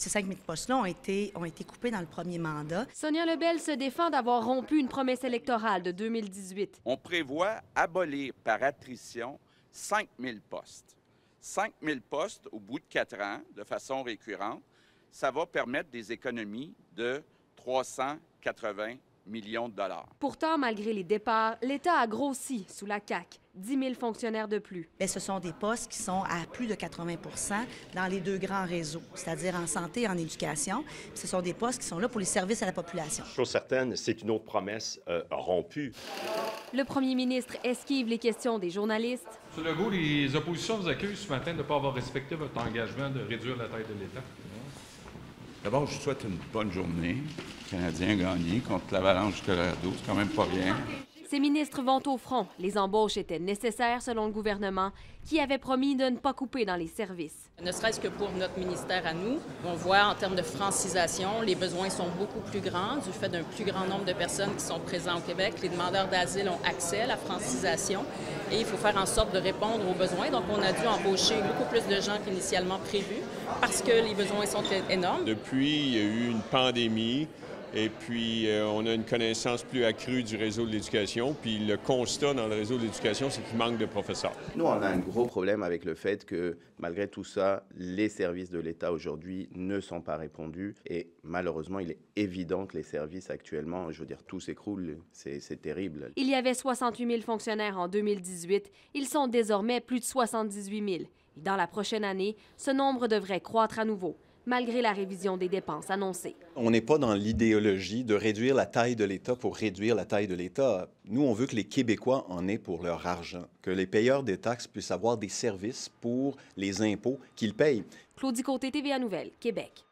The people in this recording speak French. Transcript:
Ces 5 000 postes-là ont été, ont été coupés dans le premier mandat. Sonia Lebel se défend d'avoir rompu une promesse électorale de 2018. On prévoit abolir par attrition 5 000 postes. 5 000 postes au bout de quatre ans, de façon récurrente, ça va permettre des économies de 380 millions de dollars. Pourtant, malgré les départs, l'État a grossi sous la CAQ. 10 000 fonctionnaires de plus. Bien, ce sont des postes qui sont à plus de 80 dans les deux grands réseaux, c'est-à-dire en santé et en éducation. Ce sont des postes qui sont là pour les services à la population. Chose certaine, c'est une autre promesse euh, rompue. Le premier ministre esquive les questions des journalistes. Sur le goût, les oppositions vous accusent ce matin de ne pas avoir respecté votre engagement de réduire la taille de l'État. D'abord, je souhaite une bonne journée. Canadien gagné contre l'Avalanche Colorado. C'est quand même pas rien. Ces ministres vont au front. Les embauches étaient nécessaires selon le gouvernement, qui avait promis de ne pas couper dans les services. Ne serait-ce que pour notre ministère à nous, on voit en termes de francisation, les besoins sont beaucoup plus grands du fait d'un plus grand nombre de personnes qui sont présentes au Québec. Les demandeurs d'asile ont accès à la francisation et il faut faire en sorte de répondre aux besoins. Donc, on a dû embaucher beaucoup plus de gens qu'initialement prévu parce que les besoins sont énormes. Depuis, il y a eu une pandémie. Et puis, euh, on a une connaissance plus accrue du réseau de l'éducation. Puis, le constat dans le réseau de l'éducation, c'est qu'il manque de professeurs. Nous, on a un gros problème avec le fait que, malgré tout ça, les services de l'État aujourd'hui ne sont pas répondus. Et malheureusement, il est évident que les services actuellement, je veux dire, tout s'écroule. C'est terrible. Il y avait 68 000 fonctionnaires en 2018. Ils sont désormais plus de 78 000. Et dans la prochaine année, ce nombre devrait croître à nouveau malgré la révision des dépenses annoncées. On n'est pas dans l'idéologie de réduire la taille de l'État pour réduire la taille de l'État. Nous, on veut que les Québécois en aient pour leur argent, que les payeurs des taxes puissent avoir des services pour les impôts qu'ils payent. Claudie Côté, TVA Nouvelle, Québec.